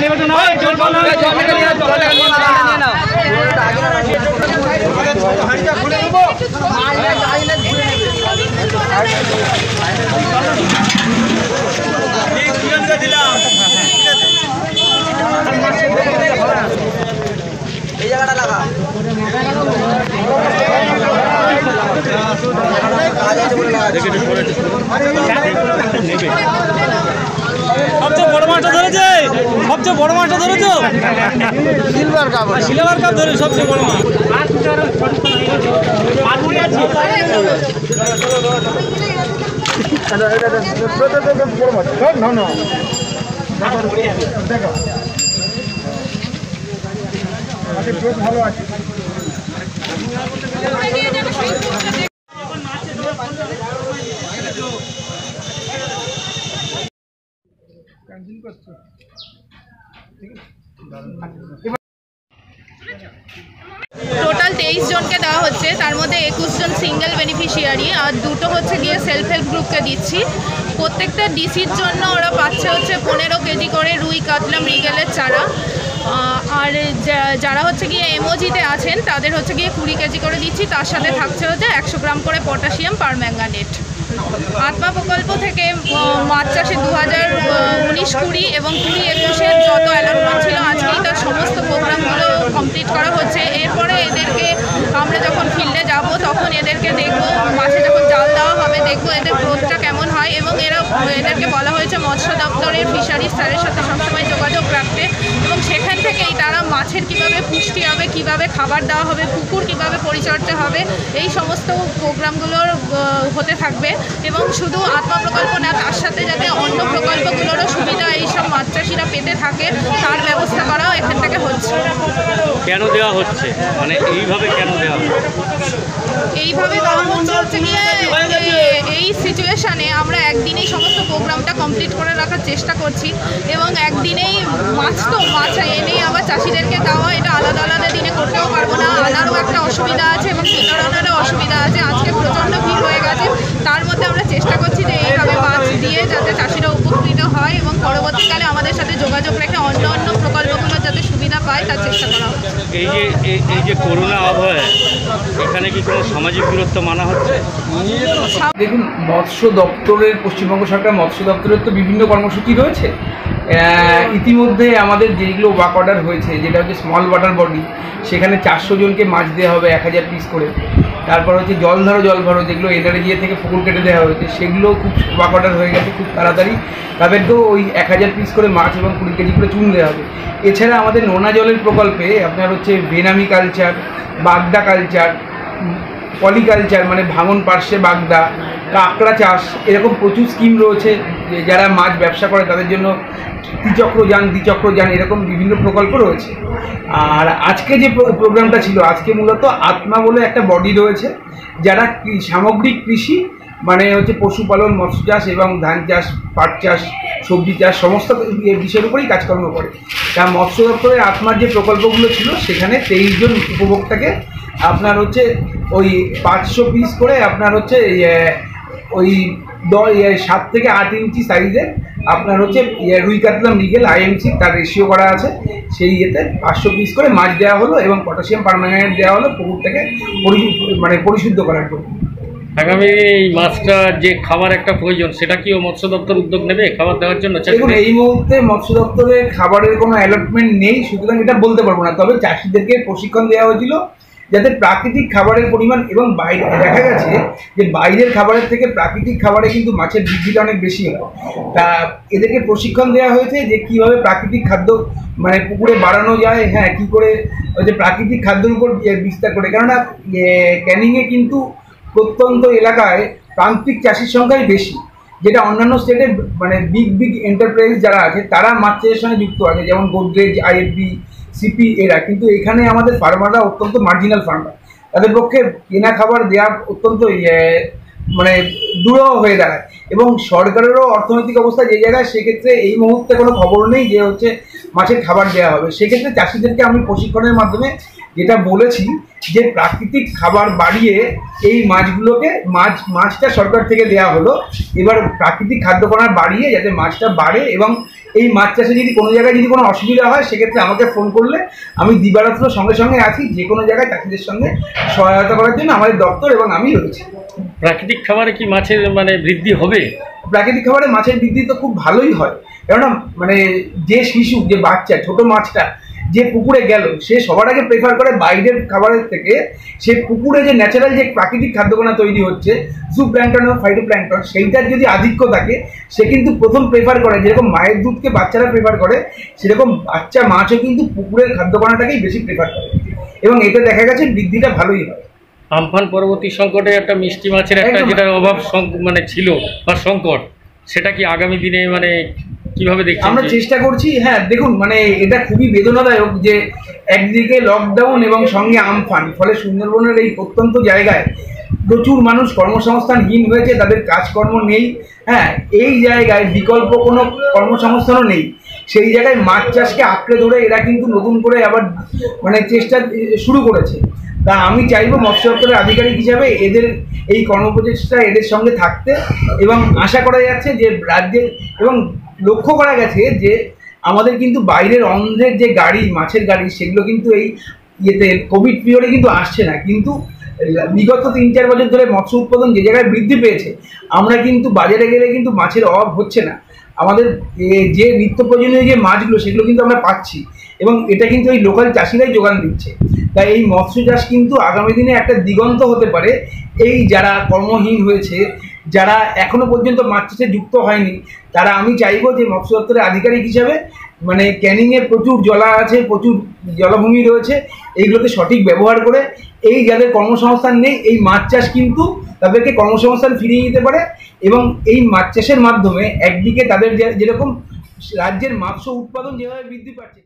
নেবে তো না জল জল সবচেয়ে বড় মাছটা ধরেছে? সবচেয়ে বড় মাছটা ধরেছো? সিলভার কাপ সিলভার কাপ ধরে সবচেয়ে বড় মাছ। টোটাল তেইশ জনকে দেওয়া হচ্ছে। তার মধ্যে একুশ জন সিঙ্গেল বেনিফিশিয়ারি আর দুটো হচ্ছে গিয়ে সেলফ হেল্প গ্রুপকে দিচ্ছি। প্রত্যেকটা ডিসির জন্য ওরা পাচ্ছে হচ্ছে পনেরো কেজি করে রুই কাতলা মৃগেলের চারা। আর যারা হচ্ছে গিয়ে এমওজিতে আছেন, তাদের হচ্ছে গিয়ে কুড়ি কেজি করে দিচ্ছি। তার সাথে থাকছে হচ্ছে একশো গ্রাম করে পটাশিয়াম পার ম্যাঙ্গানেট। আত্মা প্রকল্প থেকে মাছ চাষে দু হাজার উনিশ কুড়ি এবং কুড়ি একুশের যত অ্যালাটমেন্ট ছিল আজকেই তার সমস্ত প্রোগ্রামগুলো কমপ্লিট করা হচ্ছে এরপরে এদেরকে আমরা যখন ফিল্ডে যাব তখন এদেরকে দেখব মাছে যখন জাল দেওয়া হবে, দেখব এদের গ্রোথটা কেমন হয় এবং এরা, এদেরকে বলা হয়েছে মৎস্য দপ্তরের ফিশারিজ স্যারের সাথে সবসময় যোগাযোগ রাখতে এবং সেখান থেকেই তারা মাছের কীভাবে পুষ্টি হবে, কীভাবে খাবার দেওয়া হবে, পুকুর কীভাবে পরিচর্যা হবে, এই সমস্ত প্রোগ্রামগুলোর হতে থাকবে এবং শুধু আত্মা প্রকল্প না, তার সাথে যাতে অন্য প্রকল্পগুলোরও সুবিধা এইসব মাছ চাষিরা পেতে থাকে, তার ব্যবস্থা করাও এখান থেকে হচ্ছে। কেন দেওয়া হচ্ছে? মানে এইভাবে কেন দেওয়া এইভাবে দেওয়া হচ্ছে হচ্ছে গিয়ে এই সিচুয়েশানে আমরা একদিনেই সমস্ত প্রোগ্রামটা কমপ্লিট করে রাখার চেষ্টা করছি এবং একদিনেই মাছ তো মাছ এনেই আবার চাষিদেরকে দেওয়া, এটা আলাদা আলাদা দিনে করতেও পারব না। আনারও একটা অসুবিধা আছে এবং বিতরণেরও অসুবিধা আছে। আজকে প্রচণ্ড ভিড় হয়ে গেছে। তার মধ্যে আমরা চেষ্টা করছি যে এইভাবে মাছ দিয়ে যাতে চাষিরা উপকৃত হয় এবং পরবর্তীকালে আমাদের সাথে যোগাযোগ রেখে অন্য অন্য প্রকল্পগুলো যাতে সুবিধা পায়, তার চেষ্টা করা হচ্ছে এই যে, এই- যে করোনা আবহাওয়া এখানে কি কোনো সামাজিক দূরত্ব মানা হচ্ছে? দেখুন, মৎস্য দপ্তরের, পশ্চিমবঙ্গ সরকার মৎস্য দপ্তরের তো বিভিন্ন কর্মসূচি রয়েছে। ইতিমধ্যে আমাদের যেগুলো ওয়াক অর্ডার হয়েছে, যেটা হচ্ছে স্মল ওয়াটার বডি সেখানে চারশো জনকে মাছ দেওয়া হবে, এক হাজার পিস করে। তারপর হচ্ছে জল ধরো, জল ভরো, যেগুলো এনআরজিএ থেকে পুকুর কেটে দেওয়া হয়েছে, সেগুলো খুব বাকটার হয়ে গেছে, খুব তাড়াতাড়ি। তাদেরকেও ওই এক হাজার পিস করে মাছ এবং কুড়ি কেজি করে চুন দেওয়া হবে। এছাড়া আমাদের নোনা জলের প্রকল্পে আপনার হচ্ছে বেনামি কালচার বাগদা কালচার পলিকালচার মানে ভাঙন পার্শ্বে বাগদা, কাঁকড়া চাষ, এরকম প্রচুর স্কিম রয়েছে যারা মাছ ব্যবসা করে তাদের জন্য ত্রিচক্র যান, দ্বিচক্র যান, এরকম বিভিন্ন প্রকল্প রয়েছে। আর আজকে যে প্রোগ্রামটা ছিল, আজকে মূলত আত্মা বলে একটা বডি রয়েছে, যারা সামগ্রিক কৃষি মানে হচ্ছে পশুপালন, মৎস্য চাষ এবং ধান চাষ, পাট চাষ, সবজি চাষ, সমস্ত বিষয়ের উপরেই কাজকর্ম করে। তা মৎস্য দপ্তরের আত্মার যে প্রকল্পগুলো ছিল, সেখানে তেইশ জন উপভোক্তাকে আপনার হচ্ছে ওই পাঁচশো পিস করে আপনার হচ্ছে ওই দশ সাত থেকে আট ইঞ্চি সাইজের আপনার হচ্ছে রুই কাতলা মৃগেল আইএমসি তার রেশিও করা আছে। সেই ইয়েতে পাঁচশো পিস করে মাছ দেওয়া হলো এবং পটাশিয়াম পারম্যাঙ্গানেট দেওয়া হলো পুকুর থেকে পরি- মানে পরিশুদ্ধ করার জন্য। আগামী এই মাছটা যে খাবার একটা প্রয়োজন সেটা কি ও মৎস্য দপ্তর উদ্যোগ নেবে খাবার দেওয়ার জন্য? দেখুন এই মুহূর্তে মৎস্য দপ্তরে খাবারের কোনো অ্যালটমেন্ট নেই সুতরাং এটা বলতে পারব না। তবে চাষিদেরকে প্রশিক্ষণ দেওয়া হয়েছিল। যাতে প্রাকৃতিক খাবারের পরিমাণ এবং বাইরে, দেখা গেছে যে বাইরের খাবারের থেকে প্রাকৃতিক খাবারে কিন্তু মাছের বৃদ্ধিটা অনেক বেশি হয়। তা এদেরকে প্রশিক্ষণ দেওয়া হয়েছে যে কীভাবে প্রাকৃতিক খাদ্য মানে পুকুরে বাড়ানো যায় হ্যাঁ কি করে ওই যে প্রাকৃতিক খাদ্যের উপর বিস্তার করে। কেননা ক্যানিংয়ে কিন্তু প্রত্যন্ত এলাকায় প্রান্তিক চাষির সংখ্যাই বেশি, যেটা অন্যান্য স্টেটে মানে বিগ বিগ এন্টারপ্রাইজ যারা আছে, তারা মাছ চাষের সঙ্গে যুক্ত আছে, যেমন গোদরেজ, আইএফবি সিপি এরা, কিন্তু এখানে আমাদের ফার্মাররা অত্যন্ত মার্জিনাল ফার্মার তাদের পক্ষে কেনা খাবার দেওয়া অত্যন্ত মানে দূরহ হয়ে দাঁড়ায়। এবং সরকারেরও অর্থনৈতিক অবস্থা যে জায়গায়, সেক্ষেত্রে এই মুহূর্তে কোনো খবর নেই যে হচ্ছে মাছের খাবার দেওয়া হবে। সেক্ষেত্রে চাষিদেরকে আমি প্রশিক্ষণের মাধ্যমে যেটা বলেছি যে প্রাকৃতিক খাবার বাড়িয়ে এই মাছগুলোকে মাছ মাছটা সরকার থেকে দেওয়া হলো। এবার প্রাকৃতিক খাদ্য কণা বাড়িয়ে যাতে মাছটা বাড়ে এবং এই মাছ চাষে যদি কোনো জায়গায় যদি কোনো অসুবিধা হয় সেক্ষেত্রে আমাকে ফোন করলে। আমি দিবারাত্র সঙ্গে সঙ্গে আছি যে কোনো জায়গায় চাষিদের সঙ্গে সহায়তা করার জন্য আমাদের দপ্তর এবং আমি রয়েছি। প্রাকৃতিক খাবারে কি মাছের মানে বৃদ্ধি হবে? প্রাকৃতিক খাবারে মাছের বৃদ্ধি তো খুব ভালোই হয়। কেননা মানে যে শিশু যে বাচ্চা ছোট মাছটা যে পুকুরে গেল সে সবার আগে প্রেফার করে বাইরের খাবারের থেকে সে পুকুরে যে ন্যাচারাল যে প্রাকৃতিক খাদ্যকণা তৈরি হচ্ছে জু প্ল্যান্টন এবং ফাইটো প্ল্যান্টন সেইটার যদি আধিক্য থাকে সে কিন্তু প্রথম প্রেফার করে যেরকম মায়ের দুধকে বাচ্চারা প্রেফার করে সেরকম বাচ্চা মাছও কিন্তু পুকুরের খাদ্যকণাটাকেই বেশি প্রেফার করে এবং এতে দেখা গেছে বৃদ্ধিটা ভালোই হয় আমফান পরবর্তী সংকটে একটা মিষ্টি মাছের একটা। যেটা অভাব মানে ছিল বা সংকট সেটা কি আগামী দিনে মানে কীভাবে দেখছেন আমরা চেষ্টা করছি হ্যাঁ দেখুন মানে এটা খুবই বেদনাদায়ক যে একদিকে লকডাউন এবং সঙ্গে আমফান ফলে সুন্দরবনের এই প্রত্যন্ত জায়গায় প্রচুর মানুষ কর্মসংস্থানহীন হয়েছে তাদের কাজকর্ম নেই হ্যাঁ এই জায়গায় বিকল্প কোনো কর্মসংস্থানও নেই। সেই জায়গায় মাছ চাষকে আঁকড়ে ধরে এরা কিন্তু নতুন করে আবার মানে চেষ্টা শুরু করেছে। তা আমি চাইব মৎস্য দপ্তরের আধিকারিক হিসাবে এদের এই কর্মপ্রচেষ্টা এদের সঙ্গে থাকতে এবং আশা করা যাচ্ছে যে রাজ্যের এবং লক্ষ্য করা গেছে যে আমাদের কিন্তু বাইরের অন্ধ্রের যে গাড়ি, মাছের গাড়ি, সেগুলো কিন্তু এই ইয়েতে কোভিড পিরিয়ডে কিন্তু আসছে না। কিন্তু বিগত তিন, চার বছর ধরে মৎস্য উৎপাদন যে জায়গায় বৃদ্ধি পেয়েছে, আমরা কিন্তু বাজারে গেলে কিন্তু মাছের অভাব হচ্ছে না। আমাদের যে নিত্য প্রয়োজনীয় যে মাছগুলো, সেগুলো কিন্তু আমরা পাচ্ছি। এবং এটা কিন্তু এই লোকাল চাষিরাই যোগান দিচ্ছে। তাই এই মৎস্য চাষ কিন্তু আগামী দিনে একটা দিগন্ত হতে পারে। এই যারা কর্মহীন হয়েছে যারা এখনও পর্যন্ত মাছ চাষে যুক্ত হয়নি, তারা আমি চাইব যে মৎস্য দপ্তরের আধিকারিক হিসাবে মানে ক্যানিংয়ে প্রচুর জলা আছে, প্রচুর জলভূমি রয়েছে, এইগুলোকে সঠিক ব্যবহার করে, এই যাদের কর্মসংস্থান নেই, এই মাছ চাষ কিন্তু তাদেরকে কর্মসংস্থান ফিরিয়ে দিতে পারে এবং এই মাছ চাষের মাধ্যমে একদিকে তাদের যেরকম রাজ্যের মাংস উৎপাদন যেভাবে বৃদ্ধি পাচ্ছে